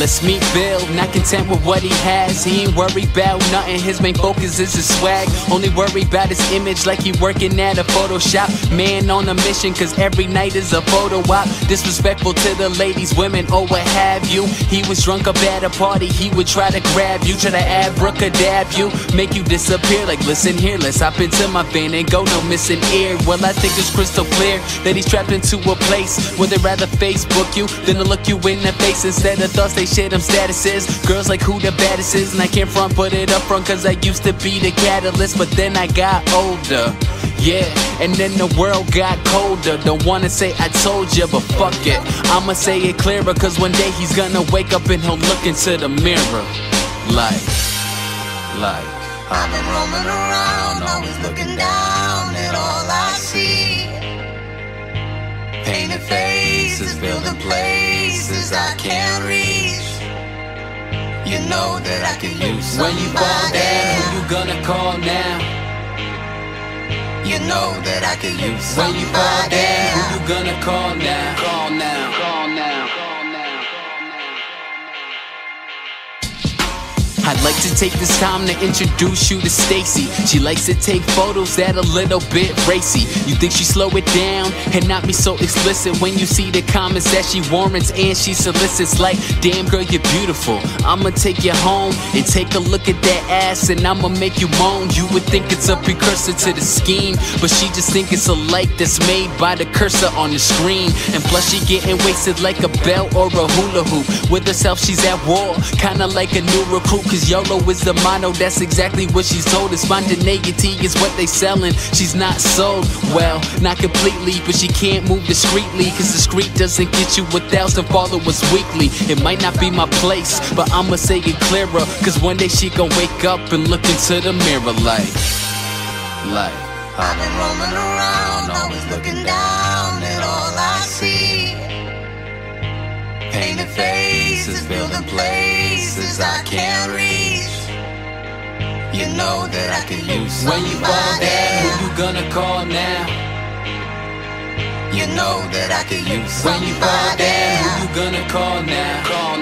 Let's meet Bill, not content with what he has. He ain't worried about nothing, his main focus is his swag. Only worried about his image, like he working at a Photoshop. Man on a mission, cause every night is a photo op. Disrespectful to the ladies, women, or what have you. He was drunk up at a party, he would try to grab you, try to abracadab you, make you disappear. Like, listen here, let's hop into my van and go, no missing ear. Well, I think it's crystal clear that he's trapped into a place where they'd rather Facebook you than to look you in the face instead of thoughts they share them statuses. Girls like who the baddest is, and I can't front put it up front cause I used to be the catalyst, but then I got older. Yeah, and then the world got colder. Don't wanna say I told you, but fuck it. I'ma say it clearer, cause one day he's gonna wake up and he'll look into the mirror. Like, like, I've been roaming around, always looking down at all I. Painted faces the places I can't reach. You know that I can use when you fall down, who you gonna call now? You know that I can use When you fall down, who you gonna? Call now, call now, I'd like to take this time to introduce you to Stacy. She likes to take photos that a little bit racy. You think she slow it down and not be so explicit when you see the comments that she warrants and she solicits like, damn girl, you're beautiful. I'ma take you home and take a look at that ass and I'ma make you moan. You would think it's a precursor to the scheme, but she just think it's a light that's made by the cursor on the screen. And plus she getting wasted like a belt or a hula hoop. With herself she's at war, kinda like a new recruit. YOLO is the motto, that's exactly what she's told us. Spontaneity is what they selling. She's not sold, well, not completely, but she can't move discreetly. Cause discreet doesn't get you a thousand followers weekly. It might not be my place, but I'ma say it clearer. Cause one day she gon' wake up and look into the mirror like, like. I've been roaming around, always looking down at all I see. Painted faces, building places I can't reach. You know that I can use When you fall down, who you gonna call now? You know that I can use When you fall down, who you gonna call now? Call